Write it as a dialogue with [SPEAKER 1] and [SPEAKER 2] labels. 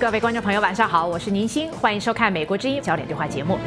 [SPEAKER 1] 各位观众朋友晚上好我是宁星欢迎收看美国之音焦点对话节目。